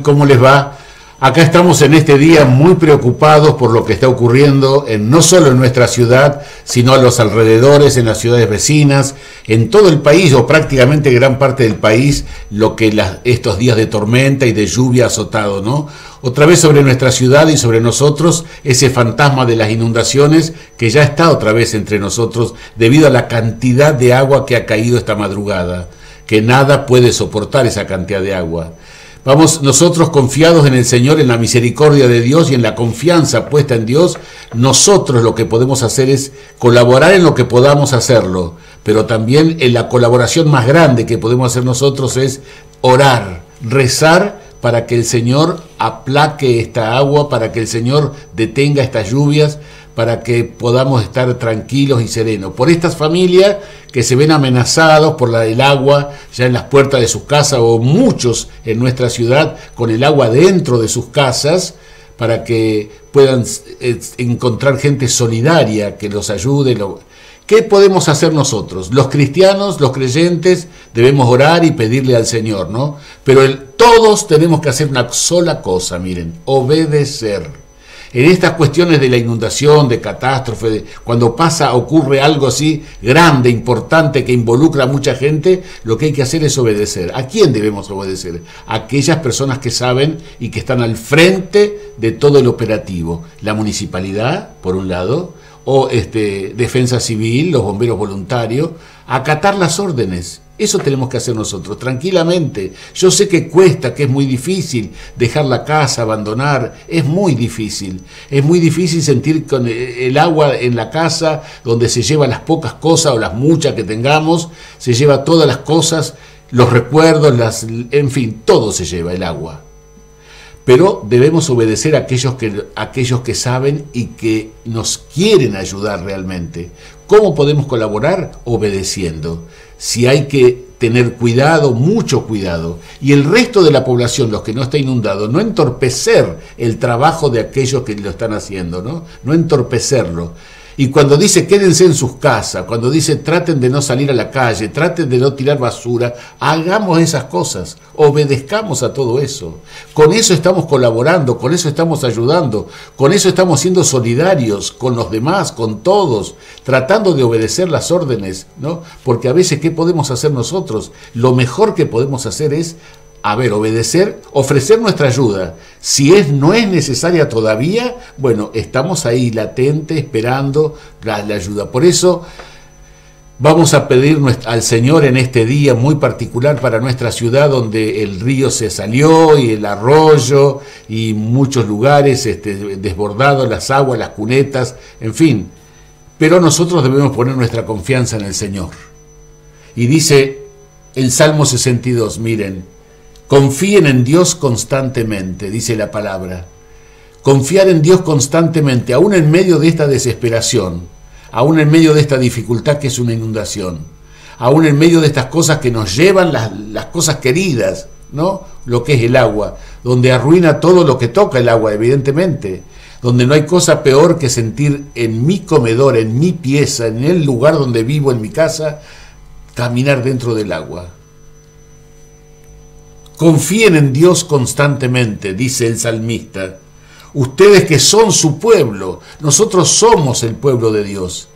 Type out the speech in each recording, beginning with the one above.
¿Cómo les va? Acá estamos en este día muy preocupados por lo que está ocurriendo en, no solo en nuestra ciudad, sino a los alrededores, en las ciudades vecinas, en todo el país o prácticamente gran parte del país, lo que estos días de tormenta y de lluvia ha azotado, ¿no? Otra vez sobre nuestra ciudad y sobre nosotros ese fantasma de las inundaciones que ya está otra vez entre nosotros debido a la cantidad de agua que ha caído esta madrugada, que nada puede soportar esa cantidad de agua. Vamos nosotros confiados en el Señor, en la misericordia de Dios y en la confianza puesta en Dios, nosotros lo que podemos hacer es colaborar en lo que podamos hacerlo, pero también en la colaboración más grande que podemos hacer nosotros es orar, rezar para que el Señor aplaque esta agua, para que el Señor detenga estas lluvias, para que podamos estar tranquilos y serenos. Por estas familias que se ven amenazados por la del agua ya en las puertas de sus casas o muchos en nuestra ciudad con el agua dentro de sus casas, para que puedan eh, encontrar gente solidaria que los ayude. ¿Qué podemos hacer nosotros? Los cristianos, los creyentes, debemos orar y pedirle al Señor, ¿no? Pero todos tenemos que hacer una sola cosa, miren, obedecer en estas cuestiones de la inundación, de catástrofe, cuando pasa, ocurre algo así grande, importante, que involucra a mucha gente, lo que hay que hacer es obedecer. ¿A quién debemos obedecer? A aquellas personas que saben y que están al frente de todo el operativo. La municipalidad, por un lado, o este, defensa civil, los bomberos voluntarios, acatar las órdenes eso tenemos que hacer nosotros, tranquilamente. Yo sé que cuesta, que es muy difícil dejar la casa, abandonar, es muy difícil. Es muy difícil sentir con el agua en la casa, donde se lleva las pocas cosas o las muchas que tengamos, se lleva todas las cosas, los recuerdos, las, en fin, todo se lleva el agua. Pero debemos obedecer aquellos que, a aquellos que saben y que nos quieren ayudar realmente. ¿Cómo podemos colaborar? Obedeciendo si hay que tener cuidado, mucho cuidado, y el resto de la población, los que no está inundado, no entorpecer el trabajo de aquellos que lo están haciendo, ¿no? No entorpecerlo. Y cuando dice quédense en sus casas, cuando dice traten de no salir a la calle, traten de no tirar basura, hagamos esas cosas, obedezcamos a todo eso. Con eso estamos colaborando, con eso estamos ayudando, con eso estamos siendo solidarios con los demás, con todos, tratando de obedecer las órdenes, ¿no? Porque a veces, ¿qué podemos hacer nosotros? Lo mejor que podemos hacer es a ver, obedecer, ofrecer nuestra ayuda. Si es, no es necesaria todavía, bueno, estamos ahí latente, esperando la, ayuda. Por eso vamos a pedir al Señor en este día muy particular para nuestra ciudad, donde el río se salió y el arroyo y muchos lugares este, desbordados, las aguas, las cunetas, en fin. Pero nosotros debemos poner nuestra confianza en el Señor. Y dice el Salmo 62, miren, Confíen en Dios constantemente, dice la palabra. Confiar en Dios constantemente, aún en medio de esta desesperación, aún en medio de esta dificultad que es una inundación, aún en medio de estas cosas que nos llevan las, cosas queridas, ¿no? Lo que es el agua, donde arruina todo lo que toca el agua, evidentemente, donde no hay cosa peor que sentir en mi comedor, en mi pieza, en el lugar donde vivo, en mi casa, caminar dentro del agua. Confíen en Dios constantemente, dice el salmista. Ustedes que son su pueblo, nosotros somos el pueblo de Dios.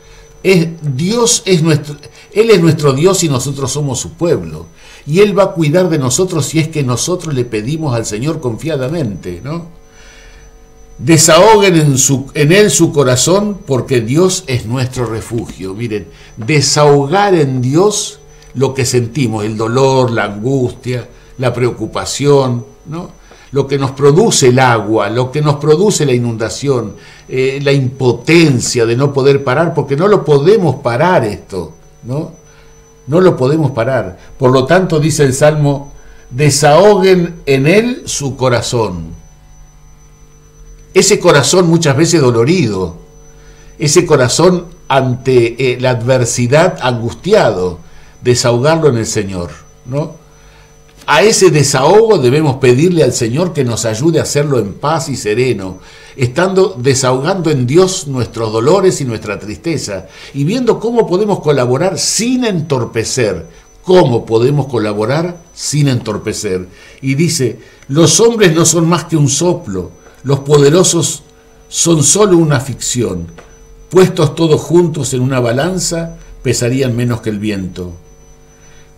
Es, Dios es nuestro, Él es nuestro Dios y nosotros somos su pueblo. Y Él va a cuidar de nosotros si es que nosotros le pedimos al Señor confiadamente, ¿no? Desahoguen en, su, en Él su corazón porque Dios es nuestro refugio. Miren, desahogar en Dios lo que sentimos, el dolor, la angustia, la preocupación, ¿no? lo que nos produce el agua, lo que nos produce la inundación, eh, la impotencia de no poder parar, porque no lo podemos parar esto, ¿no? No lo podemos parar. Por lo tanto, dice el Salmo, desahoguen en él su corazón. Ese corazón muchas veces dolorido, ese corazón ante eh, la adversidad angustiado, desahogarlo en el Señor, ¿no? A ese desahogo debemos pedirle al Señor que nos ayude a hacerlo en paz y sereno, estando desahogando en Dios nuestros dolores y nuestra tristeza, y viendo cómo podemos colaborar sin entorpecer, cómo podemos colaborar sin entorpecer. Y dice, los hombres no son más que un soplo, los poderosos son solo una ficción. Puestos todos juntos en una balanza, pesarían menos que el viento.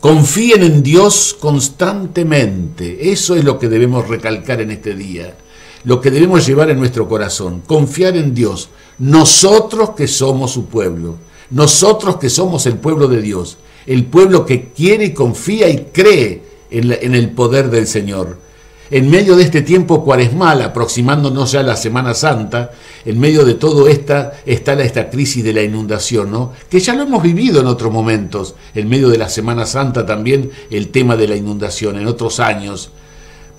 Confíen en Dios constantemente. Eso es lo que debemos recalcar en este día. Lo que debemos llevar en nuestro corazón. Confiar en Dios. Nosotros que somos su pueblo. Nosotros que somos el pueblo de Dios. El pueblo que quiere y confía y cree en, el poder del Señor en medio de este tiempo cuaresmal, aproximándonos ya a la Semana Santa, en medio de todo esta está esta crisis de la inundación, ¿no? Que ya lo hemos vivido en otros momentos, en medio de la Semana Santa también el tema de la inundación, en otros años.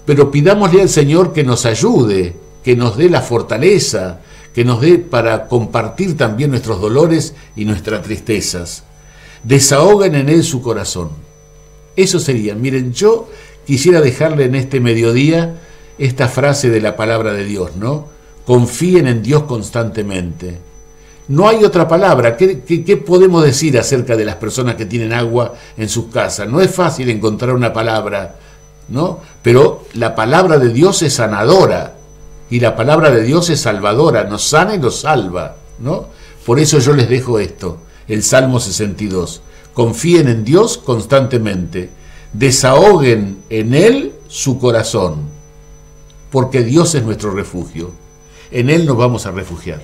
Pero pidámosle al Señor que nos ayude, que nos dé la fortaleza, que nos dé para compartir también nuestros dolores y nuestras tristezas. Desahoguen en Él su corazón. Eso sería, miren, yo quisiera dejarle en este mediodía esta frase de la palabra de Dios, ¿no? Confíen en Dios constantemente. No hay otra palabra. ¿Qué, podemos decir acerca de las personas que tienen agua en sus casas? No es fácil encontrar una palabra, ¿no? Pero la palabra de Dios es sanadora y la palabra de Dios es salvadora, nos sana y nos salva, ¿no? Por eso yo les dejo esto, el Salmo 62. Confíen en Dios constantemente desahoguen en Él su corazón, porque Dios es nuestro refugio. En Él nos vamos a refugiar.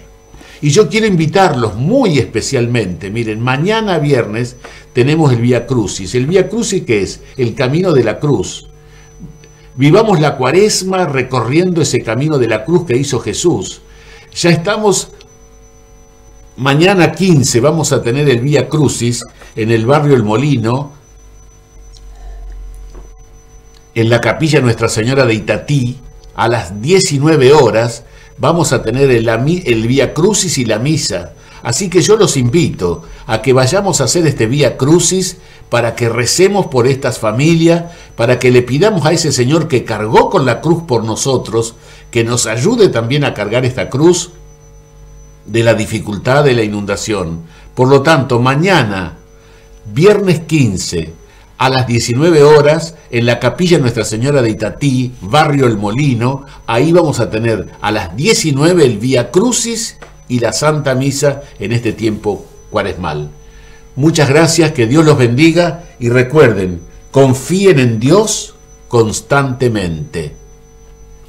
Y yo quiero invitarlos muy especialmente, miren, mañana viernes tenemos el Vía Crucis. ¿El Vía Crucis qué es? El camino de la cruz. Vivamos la cuaresma recorriendo ese camino de la cruz que hizo Jesús. Ya estamos, mañana 15 vamos a tener el Vía Crucis en el barrio El Molino, en la capilla Nuestra Señora de Itatí, a las 19 horas, vamos a tener el, el Vía Crucis y la misa. Así que yo los invito a que vayamos a hacer este Vía Crucis para que recemos por estas familias, para que le pidamos a ese Señor que cargó con la cruz por nosotros, que nos ayude también a cargar esta cruz de la dificultad de la inundación. Por lo tanto, mañana, viernes 15, a las 19 horas en la capilla Nuestra Señora de Itatí, barrio El Molino. Ahí vamos a tener a las 19 el Vía Crucis y la Santa Misa en este tiempo cuaresmal. Muchas gracias, que Dios los bendiga y recuerden, confíen en Dios constantemente.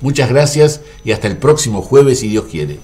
Muchas gracias y hasta el próximo jueves si Dios quiere.